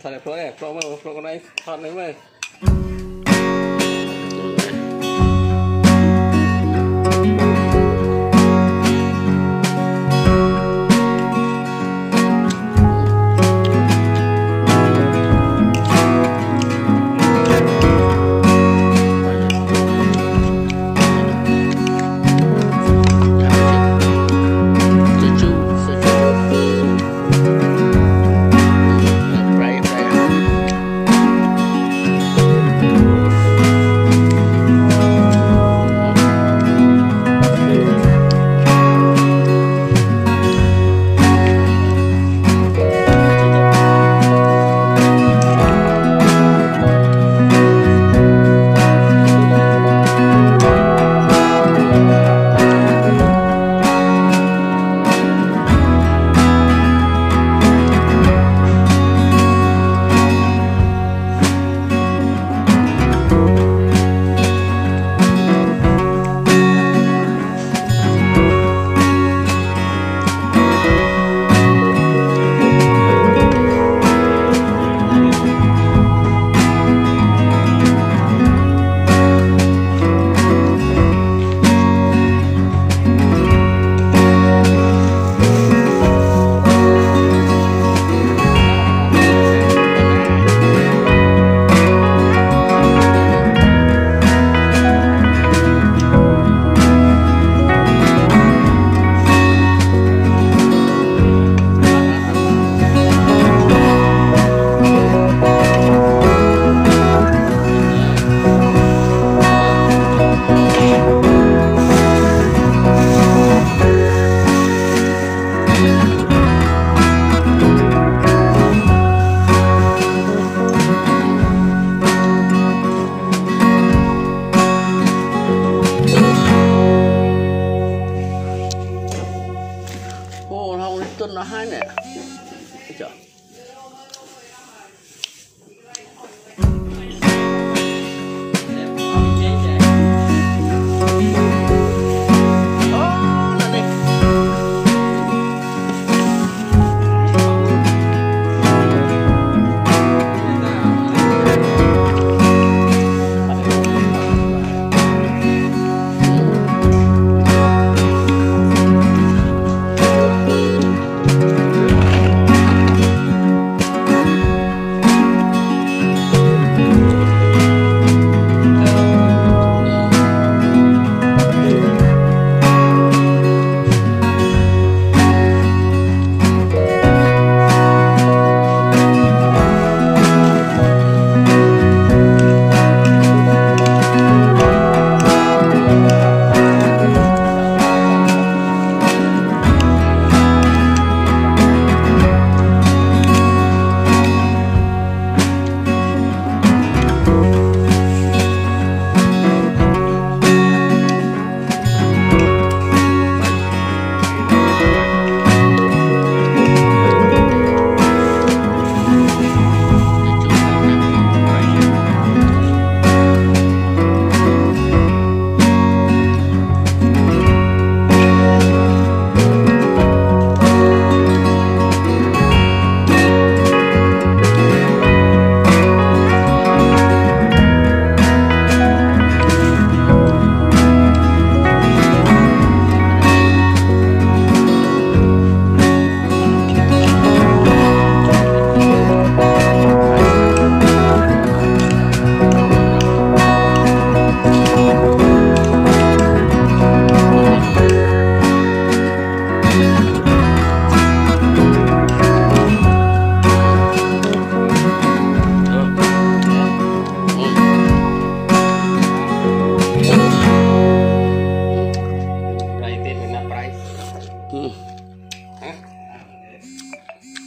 ทานแอปเพรแอปเพราะเมาเพรกันไหนทอนไหนไหม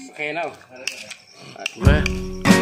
Okay now. Right.